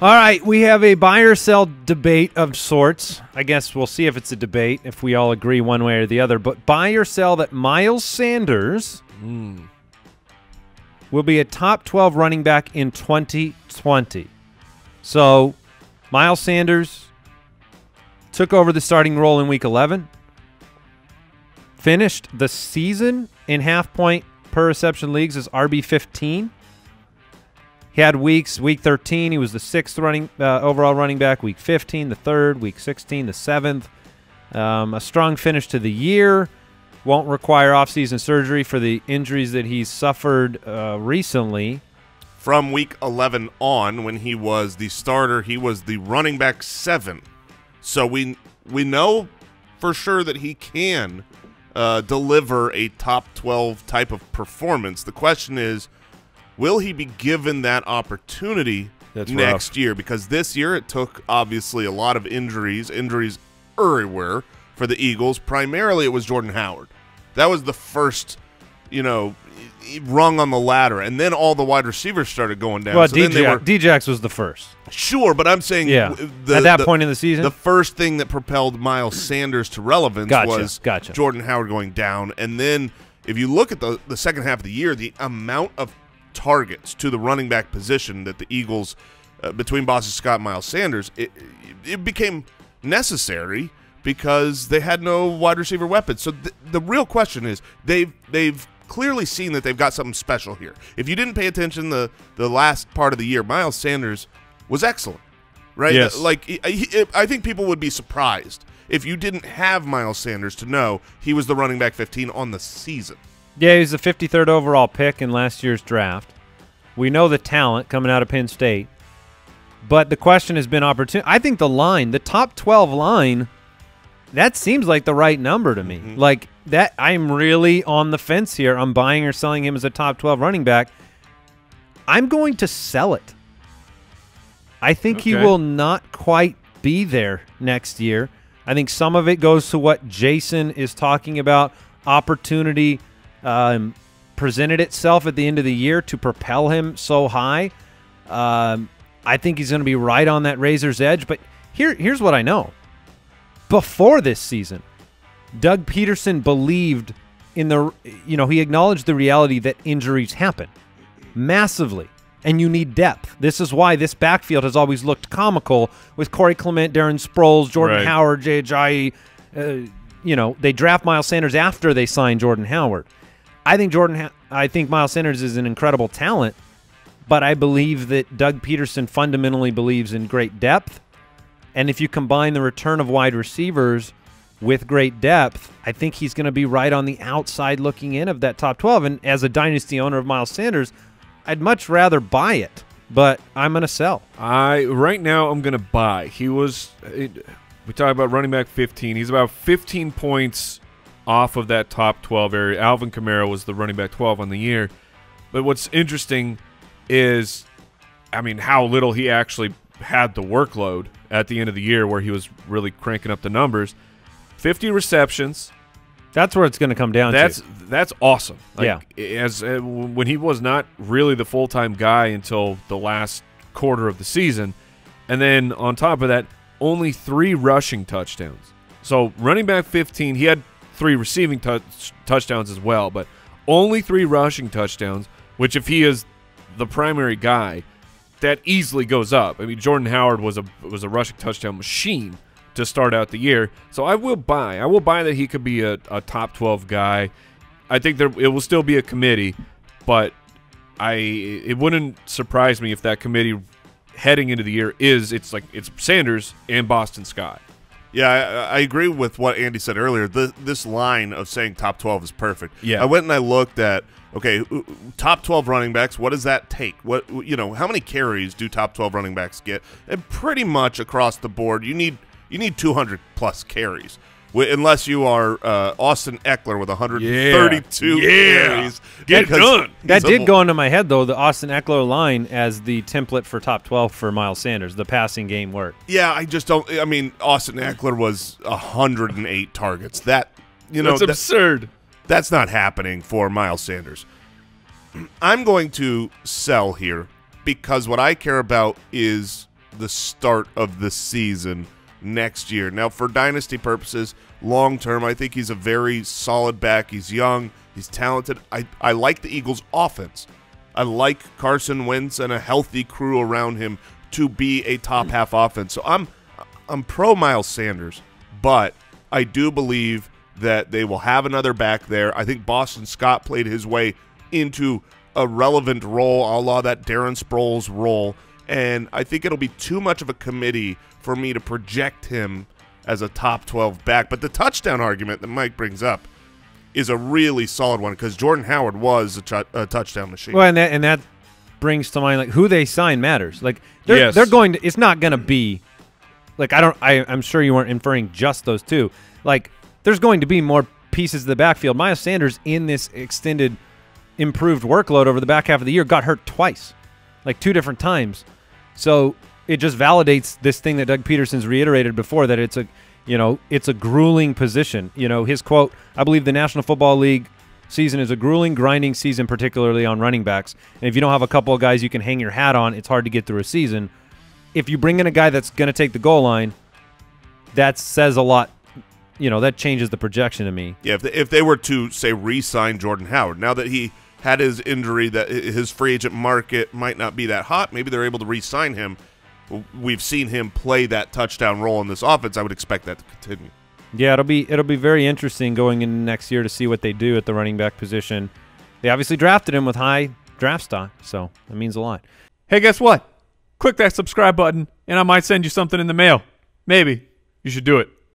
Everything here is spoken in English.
All right, we have a buy or sell debate of sorts. I guess we'll see if it's a debate, if we all agree one way or the other. But buy or sell that Miles Sanders hmm. will be a top 12 running back in 2020. So, Miles Sanders took over the starting role in week 11, finished the season in half point per reception leagues as RB15. He had weeks. Week 13, he was the sixth running uh, overall running back. Week 15, the third. Week 16, the seventh. Um, a strong finish to the year. Won't require offseason surgery for the injuries that he's suffered uh, recently. From week 11 on, when he was the starter, he was the running back seven. So we we know for sure that he can uh, deliver a top 12 type of performance. The question is, will he be given that opportunity That's next rough. year? Because this year it took obviously a lot of injuries, injuries everywhere for the Eagles. Primarily, it was Jordan Howard. That was the first, you know, rung on the ladder, and then all the wide receivers started going down. well, so then they were Djax was the first. Sure, but I'm saying Yeah. the, At that the- point in the season? the first thing that propelled Miles Sanders to relevance Gotcha, was gotcha. Jordan Howard going down, and then if you look at the the second half of the year, the amount of targets to the running back position that the Eagles uh, between Boston Scott and Miles Sanders, it, it became necessary because they had no wide receiver weapons. So th- the real question is they've they've clearly seen that they've got something special here. If you didn't pay attention the the last part of the year, Miles Sanders was excellent, right? Yes. Like I think people would be surprised if you didn't have Miles Sanders to know he was the running back 15 on the season. Yeah, he was the 53rd overall pick in last year's draft. We know the talent coming out of Penn State. But the question has been opportunity. I think the line, the top 12 line, that seems like the right number to me. Mm-hmm. Like that I'm really on the fence here. I'm buying or selling him as a top 12 running back. I'm going to sell it. I think he will not quite be there next year. I think some of it goes to what Jason is talking about. Opportunity um, presented itself at the end of the year to propel him so high. Um, I think he's going to be right on that razor's edge. But here, here's what I know. Before this season, Doug Pederson believed in the, you know, he acknowledged the reality that injuries happen massively, and you need depth. This is why this backfield has always looked comical with Corey Clement, Darren Sproles, Jordan Right. Howard, Ajayi. Uh, you know, they draft Miles Sanders after they sign Jordan Howard. I think Jordan, ha- I think Miles Sanders is an incredible talent, but I believe that Doug Pederson fundamentally believes in great depth. And if you combine the return of wide receivers with great depth, I think he's going to be right on the outside looking in of that top 12. And as a dynasty owner of Miles Sanders, I'd much rather buy it, but I'm going to sell. I right now I'm gonna buy. He was. Uh, it, we talk about running back 15. He's about 15 points off of that top 12 area. Alvin Kamara was the running back 12 on the year. But what's interesting is, I mean, how little he actually had the workload at the end of the year, where he was really cranking up the numbers. 50 receptions. That's where it's going to come down That's to. that's awesome. Yeah. as uh, when he was not really the full time guy until the last quarter of the season, and then on top of that, only three rushing touchdowns. So running back fifteen, he had three receiving touch, touchdowns as well, but only three rushing touchdowns. Which, if he is the primary guy, that easily goes up. I mean, Jordan Howard was a was a rushing touchdown machine to start out the year. So I will buy. I will buy that he could be a, a top twelve guy. I think there it will still be a committee, but I it wouldn't surprise me if that committee heading into the year is it's like it's Sanders and Boston Scott. Yeah, I, I agree with what Andy said earlier. The, this line of saying top 12 is perfect. Yeah. I went and I looked at okay, top 12 running backs, what does that take? What you know, how many carries do top 12 running backs get? And pretty much across the board, you need you need 200 plus carries. Wi- Unless you are uh, Austin Ekeler with 132 Yeah. carries, Get it done. That did go into my head, though, the Austin Ekeler line as the template for top 12 for Miles Sanders, the passing game work. Yeah, I just don't. I mean, Austin Ekeler was 108 targets. That you know, That's that- absurd. That's not happening for Miles Sanders. I'm going to sell here because what I care about is the start of the season next year. Now, for dynasty purposes, long term, I think he's a very solid back. He's young, he's talented. I, I like the Eagles' offense. I like Carson Wentz and a healthy crew around him to be a top half offense. So I'm I'm pro Miles Sanders, but I do believe that they will have another back there. I think Boston Scott played his way into a relevant role, a la that Darren Sproles role, and I think it'll be too much of a committee for me to project him as a top 12 back. But the touchdown argument that Mike brings up is a really solid one because Jordan Howard was a, a touchdown machine. Well, and that and that brings to mind like who they sign matters. Like they're Yes. they're going to. It's not going to be like I don't. I I'm sure you weren't inferring just those two. Like there's going to be more pieces of the backfield. Miles Sanders in this extended improved workload over the back half of the year got hurt twice, like two different times. So it just validates this thing that Doug Pederson's reiterated before that it's a you know it's a grueling position. You know his quote. I believe the National Football League season is a grueling, grinding season, particularly on running backs. And if you don't have a couple of guys you can hang your hat on, it's hard to get through a season. If you bring in a guy that's going to take the goal line, that says a lot. You know that changes the projection to me. Yeah, if they, if they were to say re-sign Jordan Howard, now that he had his injury, that his free agent market might not be that hot, maybe they're able to re-sign him. We've seen him play that touchdown role in this offense. I would expect that to continue. Yeah, it'll be it'll be very interesting going into next year to see what they do at the running back position. They obviously drafted him with high draft stock, so that means a lot. Hey, guess what? Click that subscribe button, and I might send you something in the mail. Maybe. You should do it.